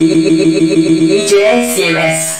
DJ Silas.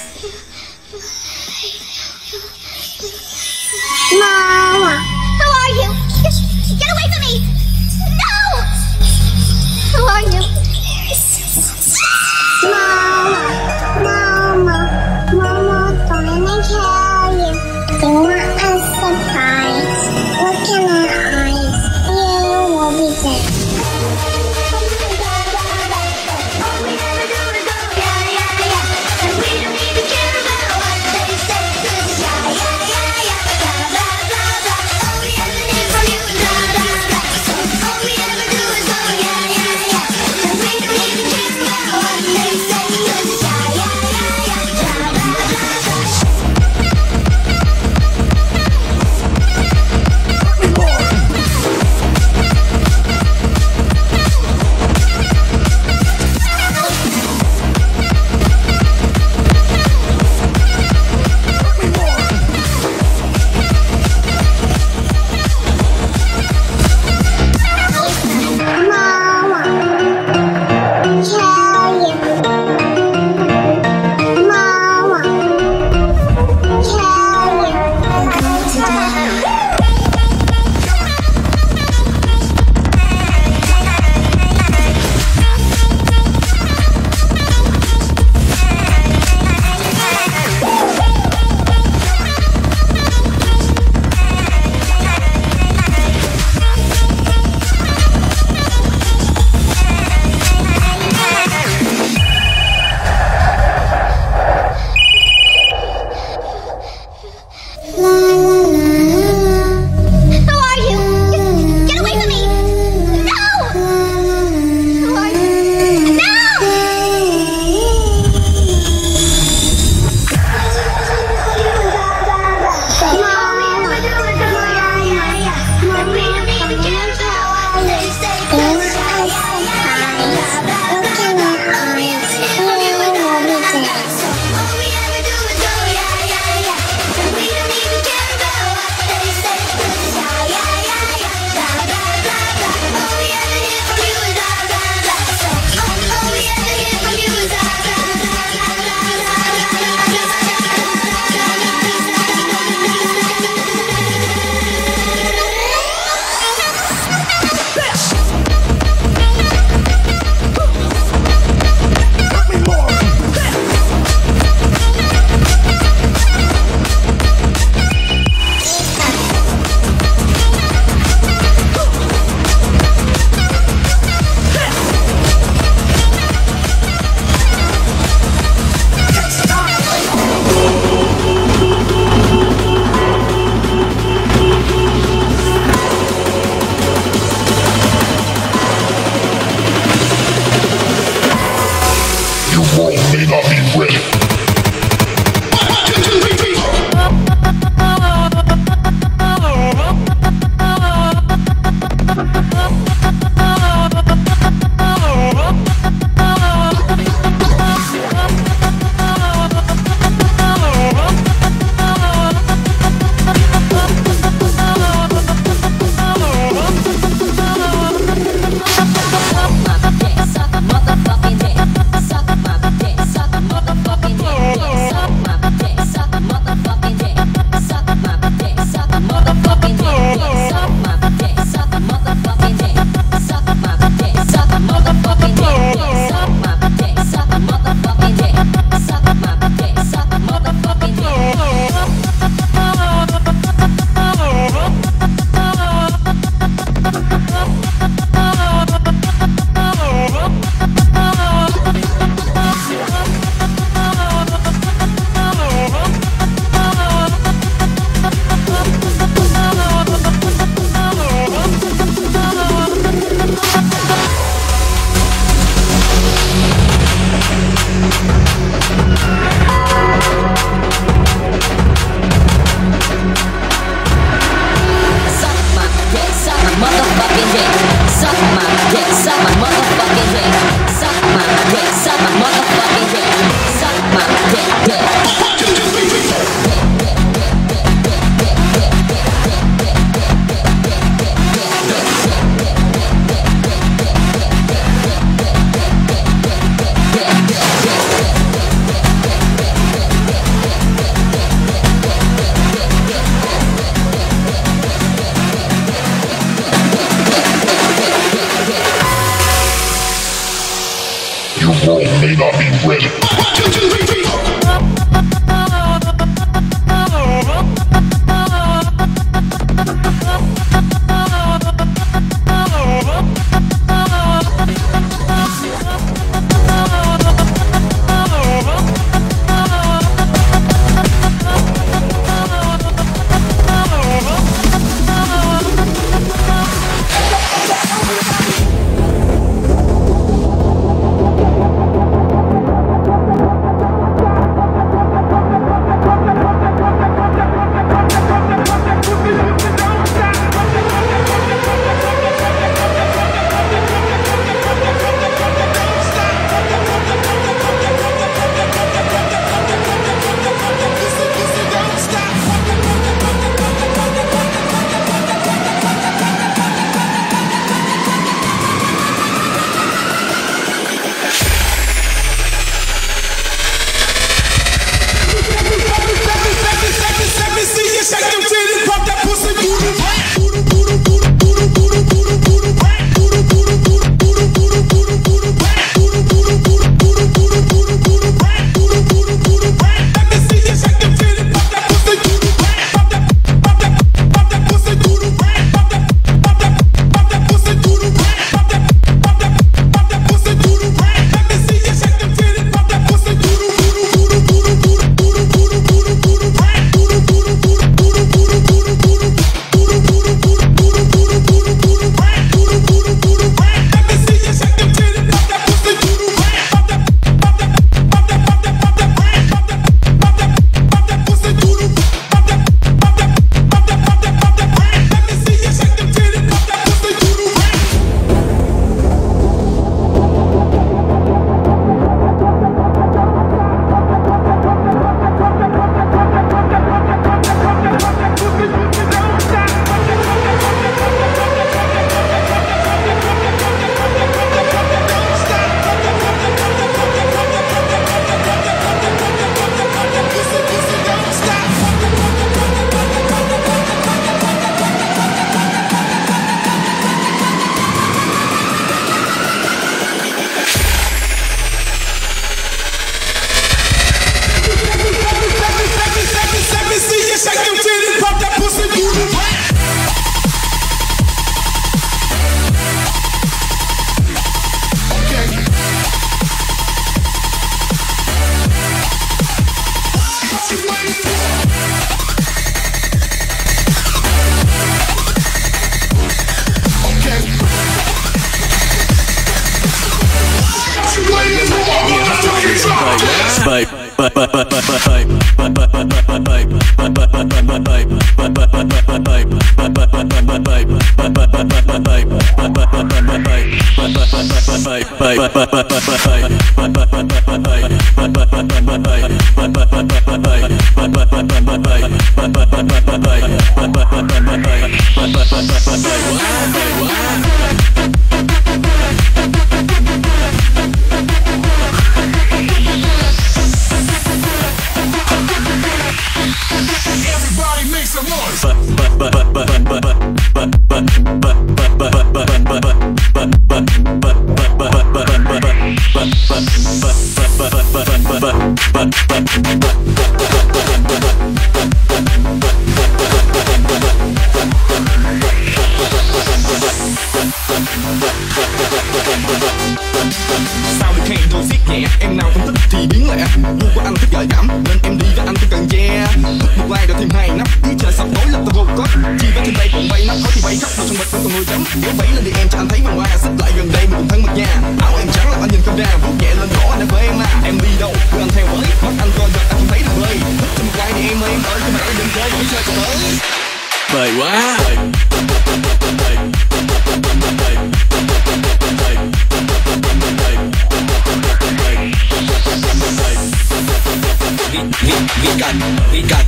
Everybody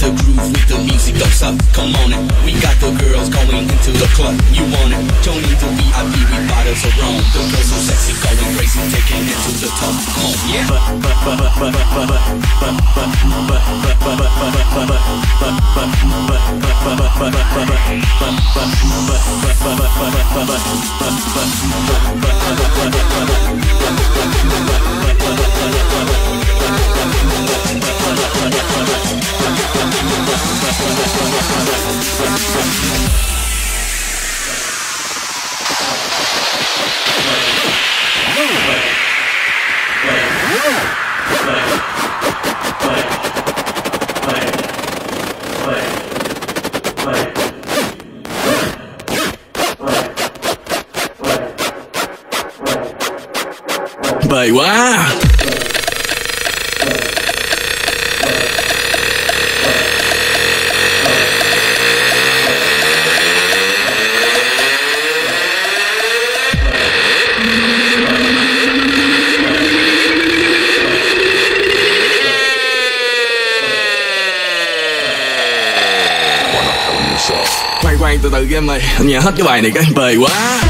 the groove with the music goes up. Come on it. We got the girls going into the club. You want it? Join into VIP with bottles of rum. The girls so sexy, going crazy, taking it to the top. Come on, yeah. Bậy quá. Từ từ game này. Anh nghe hết cái bài này cái bời quá.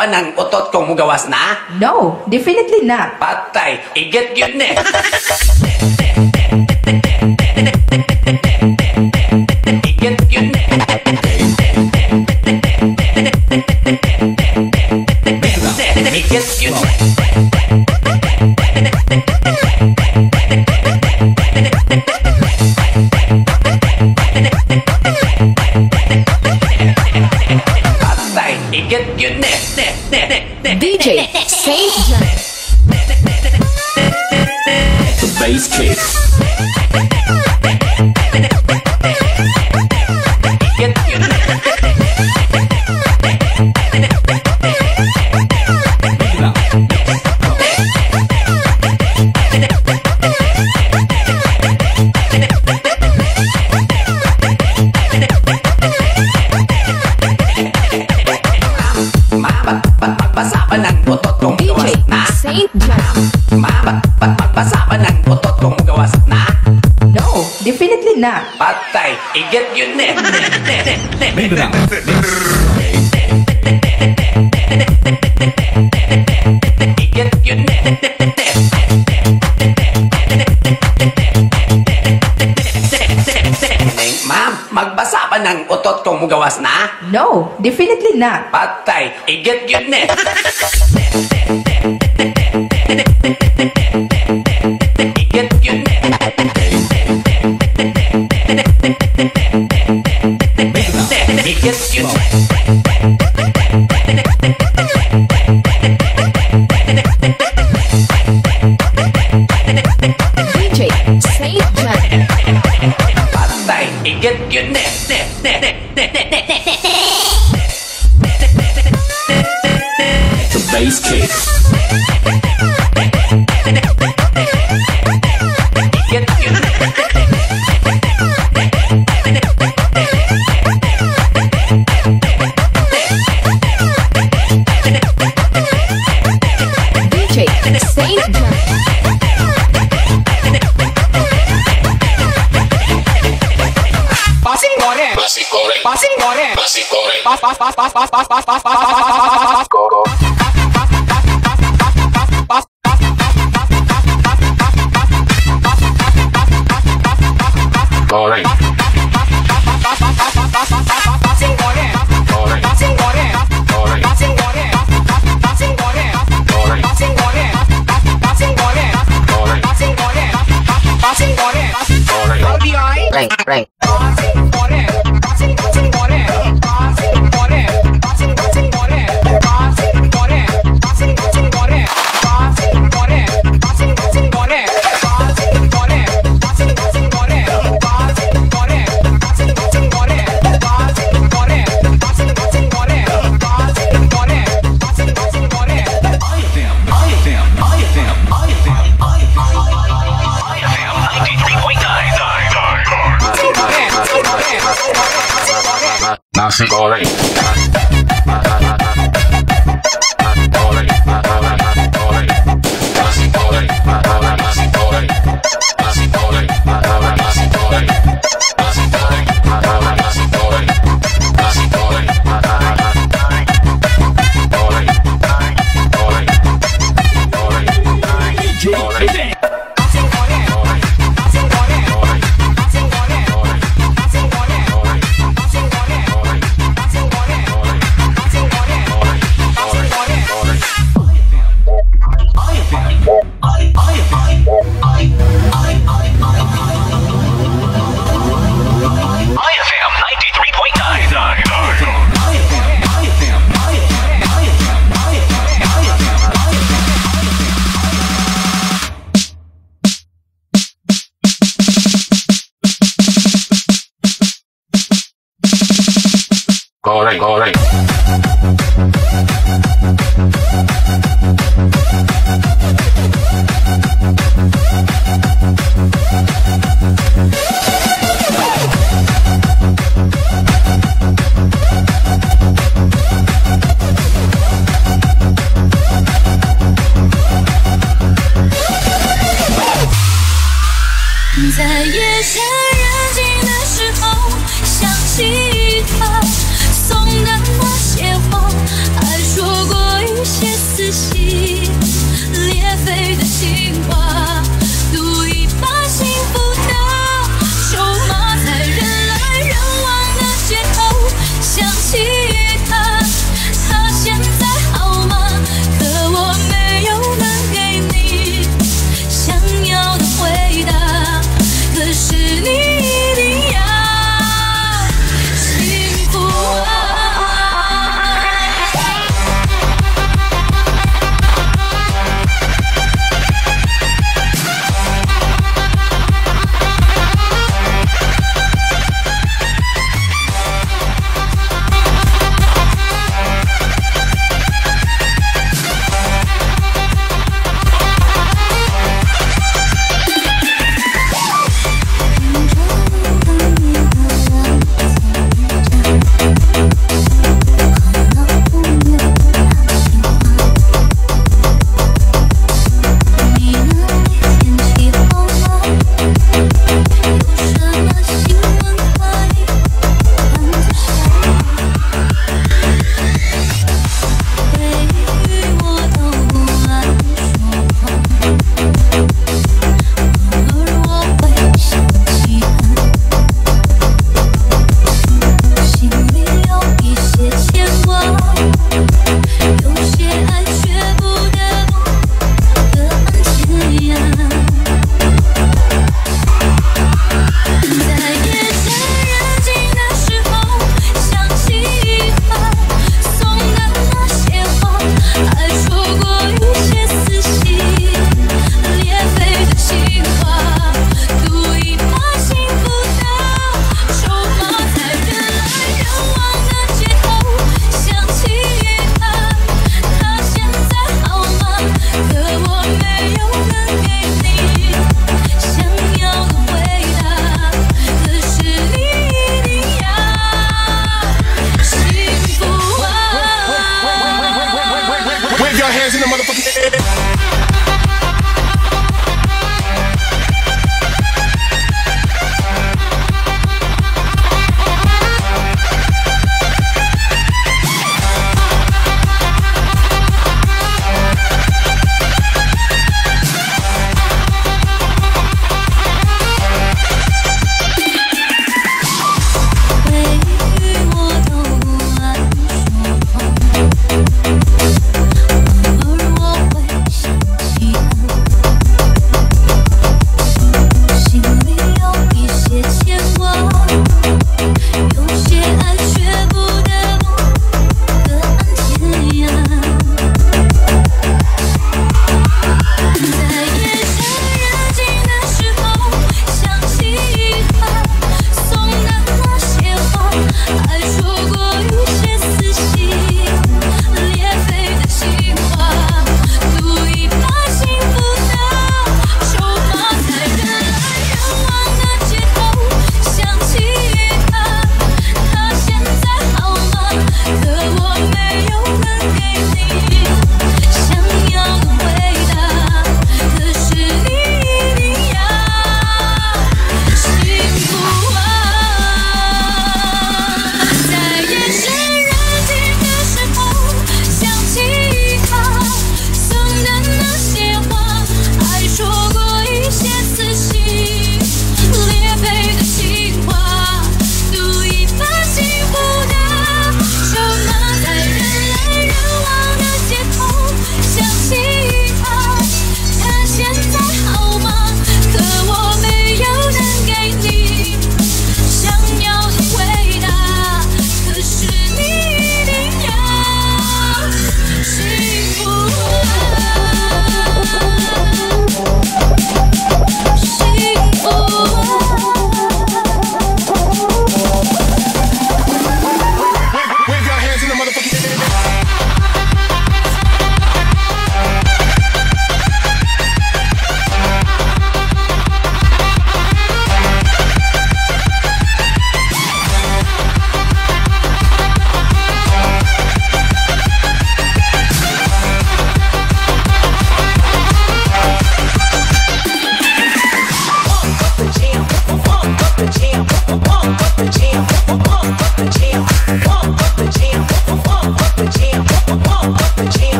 Pa ng utot kung mugawas na? No, definitely not. Patay, iget yun eh. Iget yun eh. Mabat, bat, magbasa pa ng utot kung mugawas na. No, definitely not. Patay, iget yun eh. Ne, ne, ne, ne. Iget yun magbasa pa ng utot kung mugawas na. No, definitely not. Patay, iget yun eh. 发发发发发发发単身側だ。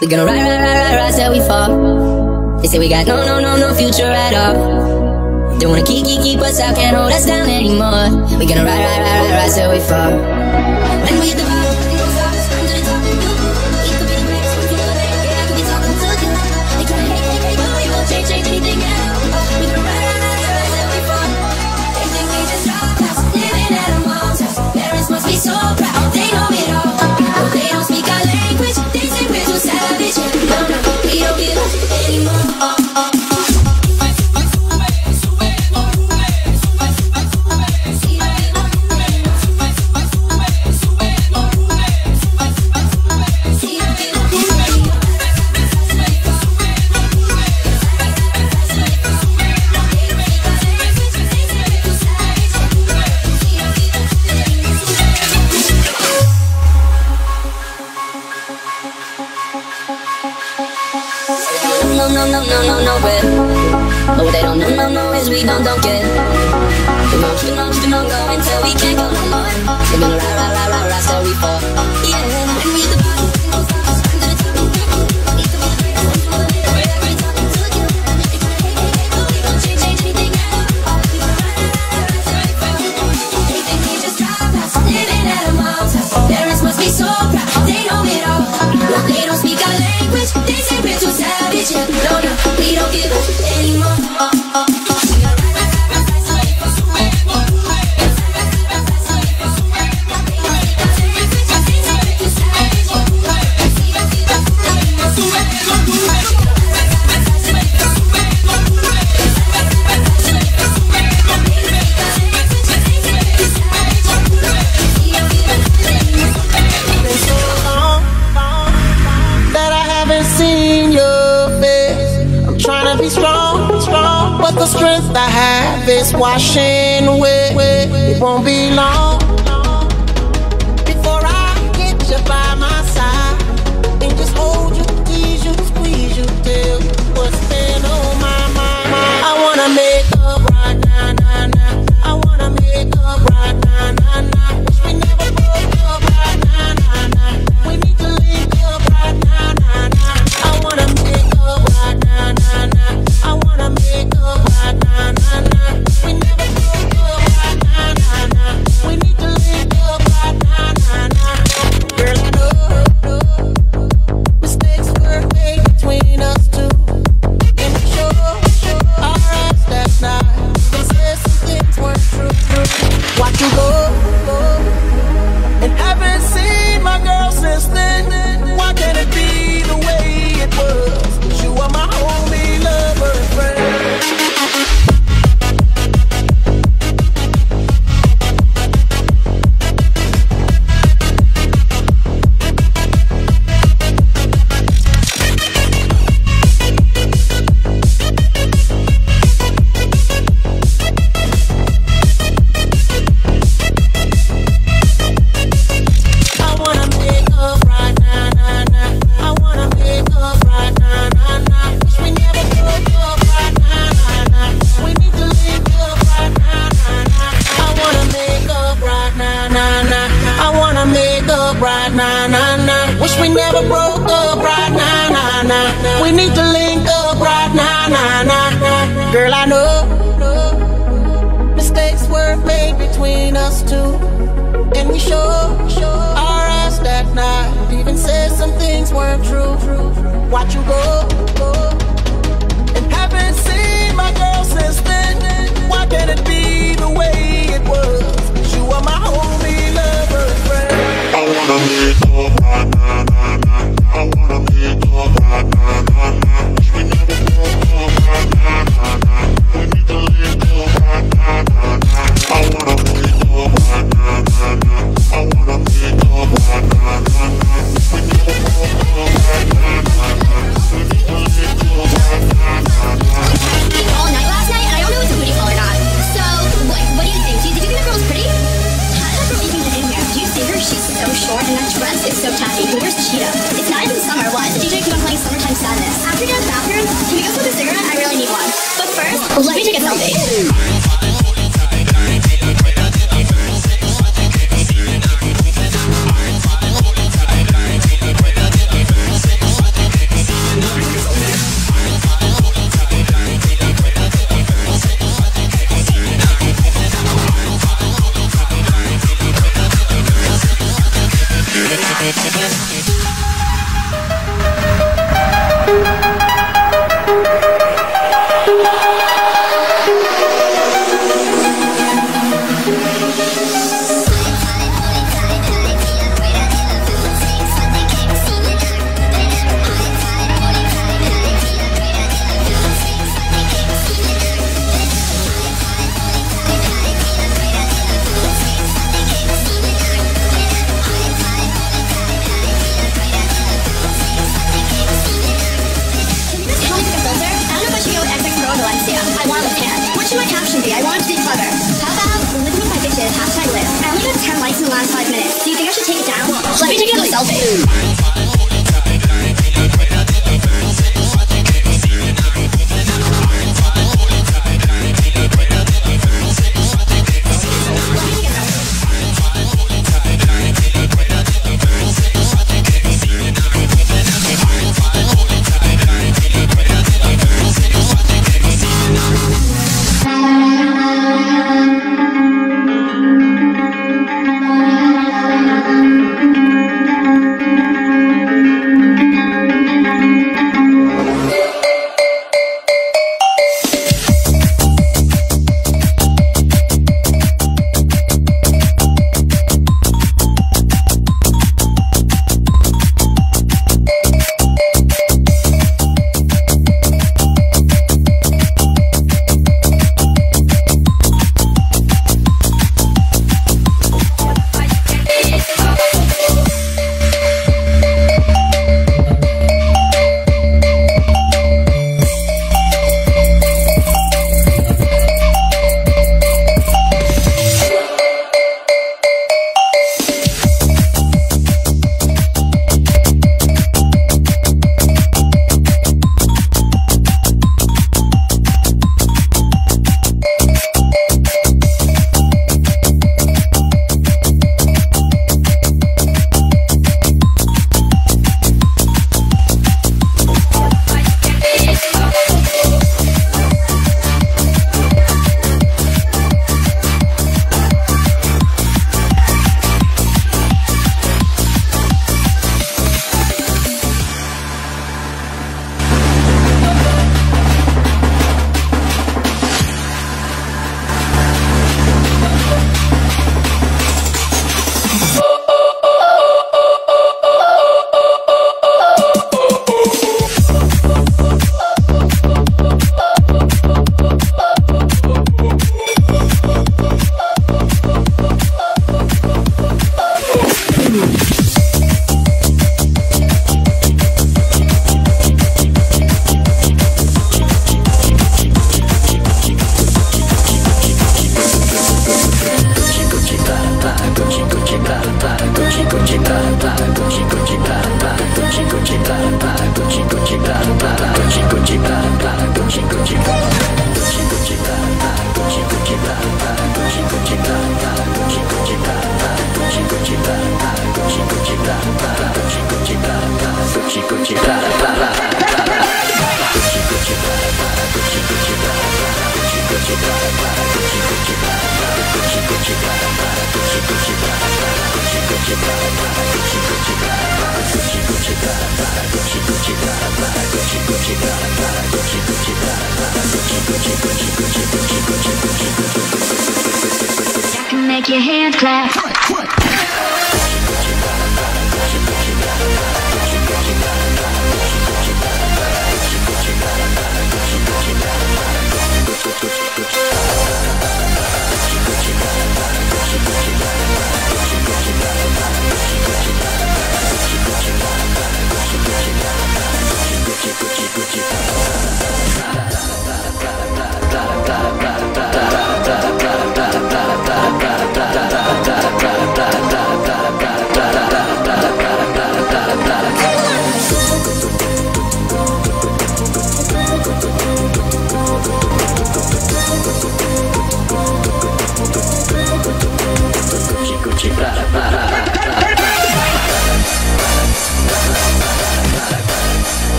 We gonna ride, ride, ride, ride, ride till we fall. They say we got no, no, no, no future at all. They wanna keep, keep, keep us out, can't hold us down anymore. We gonna ride, ride, ride, ride, ride till we fall. When we divide. wanna be your man, man, man. I wanna be your man. na.